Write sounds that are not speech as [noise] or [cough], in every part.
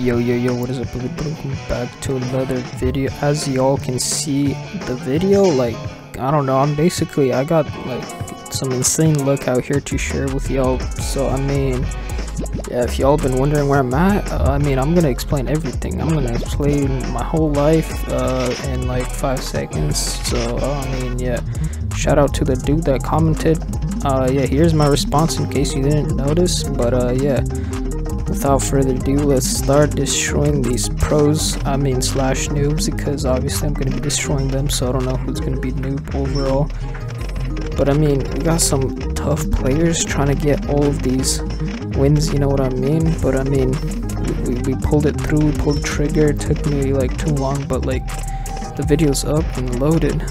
Yo yo yo what is up welcome back to another video. As y'all can see the video like I don't know I'm basically I got like some insane luck out here to share with y'all. So I mean yeah if y'all been wondering where I'm at uh, I mean I'm gonna explain everything. I'm gonna explain my whole life uh, in like five seconds. So I mean yeah. Shout out to the dude that commented. Uh, yeah here's my response in case you didn't notice but uh, yeah without further ado let's start destroying these pros i mean slash noobs because obviously i'm going to be destroying them so i don't know who's going to be noob overall. But i mean we got some tough players trying to get all of these wins you know what i mean? But i mean we, we, pulled it through pulled trigger it took me like too long but like the video's up and loaded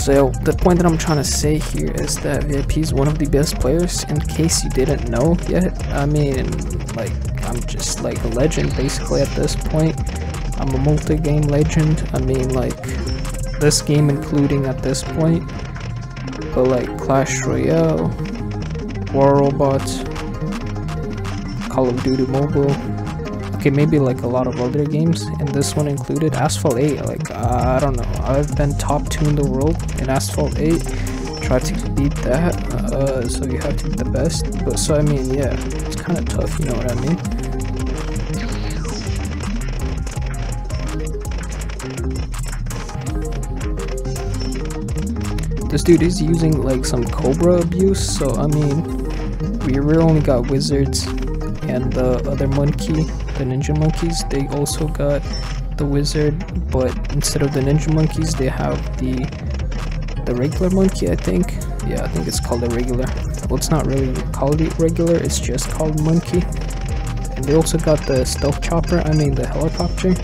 so the point that I'm trying to say here is that VIP is one of the best players. In case you didn't know yet, I mean, like I'm just like a legend basically at this point. I'm a multi-game legend. I mean, like this game including at this point, but like Clash Royale, War Robots, Call of Duty Mobile, okay maybe like a lot of other games and this one included asphalt 8 like uh, i don't know i've been top two in the world in asphalt 8 try to beat that uh, so you have to be the best but so i mean yeah it's kind of tough you know what i mean? This dude is using like some cobra abuse so i mean we really only got wizards and the other monkey the ninja monkeys they also got the wizard but instead of the ninja monkeys they have the the regular monkey i think. Yeah i think it's called a regular. Well it's not really called the regular it's just called monkey. And they also got the stealth chopper i mean the helicopter.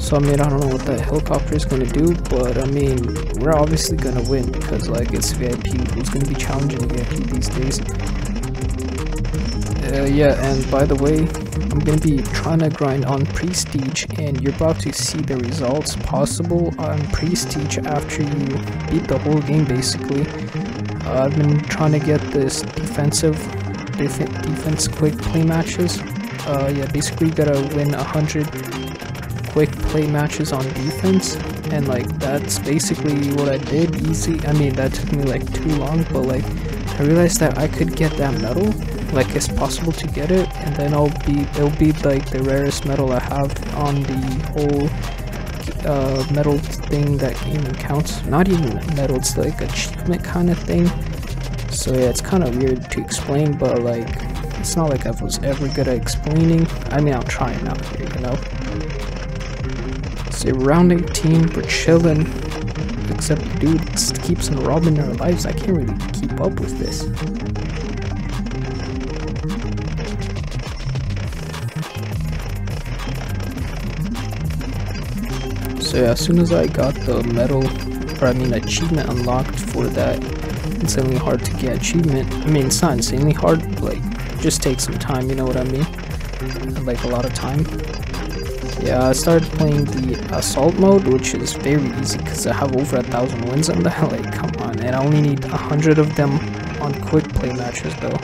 So i mean i don't know what that helicopter is going to do but i mean we're obviously going to win because like it's vip who's going to be challenging vip these days uh, yeah and by the way i'm gonna be trying to grind on prestige and you're about to see the results possible on prestige after you beat the whole game basically. Uh, i've been trying to get this defensive def defense quick play matches. Uh, yeah basically you gotta win a hundred quick play matches on defense and like that's basically what i did. Easy i mean that took me like too long but like i realized that i could get that medal like it's possible to get it and then I'll be it'll be like the rarest medal I have on the whole uh, medal thing that even counts. Not even medal it's like achievement kind of thing. So yeah it's kind of weird to explain but like it's not like I was ever good at explaining. I mean I'm trying out here you know? So round 18 we're chilling. Except dude keeps on robbing our lives. I can't really keep up with this So yeah, as soon as I got the medal, or I mean achievement unlocked for that insanely hard to get achievement, I mean it's not insanely hard, like just take some time, you know what I mean? Like a lot of time. Yeah, I started playing the assault mode, which is very easy because I have over a thousand wins on that. [laughs] Like, come on, and I only need a hundred of them on quick play matches though.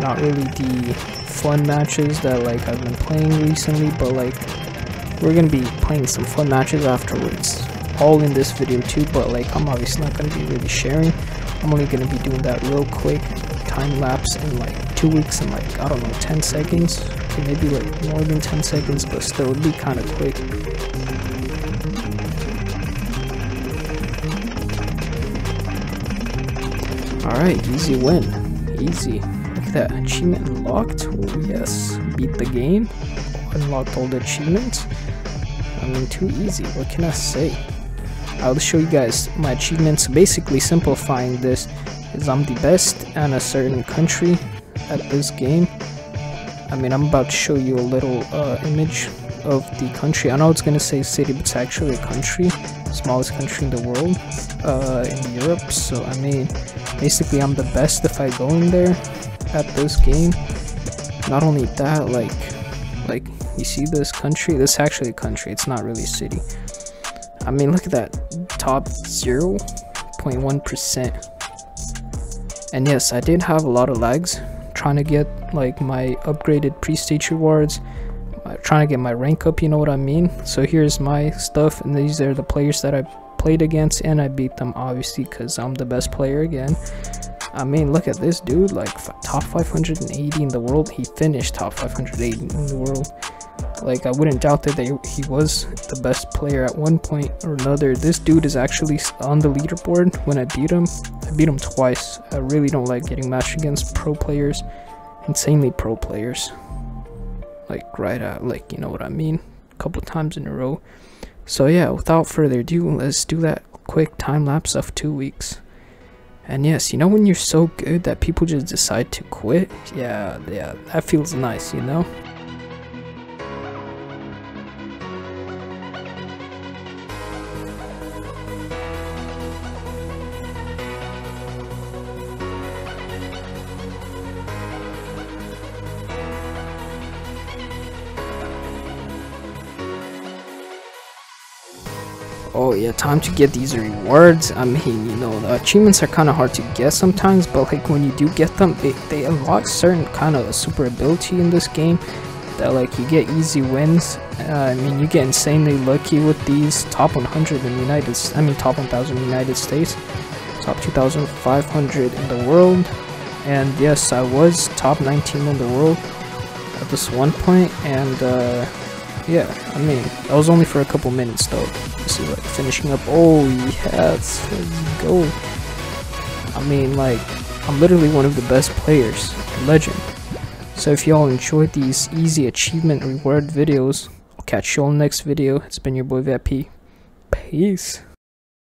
Not really the fun matches that like I've been playing recently, but like we're gonna be playing some fun matches afterwards. All in this video too but like i'm obviously not gonna be really sharing. I'm only gonna be doing that real quick time lapse in like two weeks in like i don't know 10 seconds. Okay maybe like more than 10 seconds but still it'd be kind of quick. All right easy win. Easy. Look at that achievement unlocked oh yes. Beat the game. Unlocked all the achievements I mean, too easy. What can I say? I'll show you guys my achievements. Basically, simplifying this is I'm the best in a certain country at this game. I mean, I'm about to show you a little uh, image of the country. I know it's gonna say city, but it's actually a country, smallest country in the world, uh, in Europe. So I mean, basically, I'm the best if I go in there at this game. Not only that, like, like you see this country? This is actually a country. It's not really a city. I mean, look at that. Top 0.1%. And yes, I did have a lot of lags trying to get like my upgraded prestige rewards uh, trying to get my rank up you know what i mean so here's my stuff and these are the players that i played against and i beat them obviously because i'm the best player again I mean, look at this dude, like top 580 in the world. He finished top 580 in the world. Like, I wouldn't doubt that they, he was the best player at one point or another. This dude is actually on the leaderboard when I beat him. I beat him twice. I really don't like getting matched against pro players, insanely pro players. Like, right at, like, you know what I mean? A couple times in a row. So, yeah, without further ado, let's do that quick time lapse of two weeks. And yes, you know when you're so good that people just decide to quit? Yeah, yeah, that feels nice, you know? Oh yeah, time to get these rewards. I mean, you know, the achievements are kind of hard to get sometimes, but like when you do get them, they, they unlock certain kind of super ability in this game that like you get easy wins. Uh, I mean, you get insanely lucky with these top 100 in the United, I mean top 1000 in the United States, top 2500 in the world, and yes, I was top 19 in the world at this one point, and uh, yeah, I mean, that was only for a couple minutes though. This is like finishing up. Oh, yes, let's go. I mean, like, I'm literally one of the best players, legend. So if y'all enjoyed these easy achievement reward videos, I'll catch you all next video. It's been your boy VIP. Peace.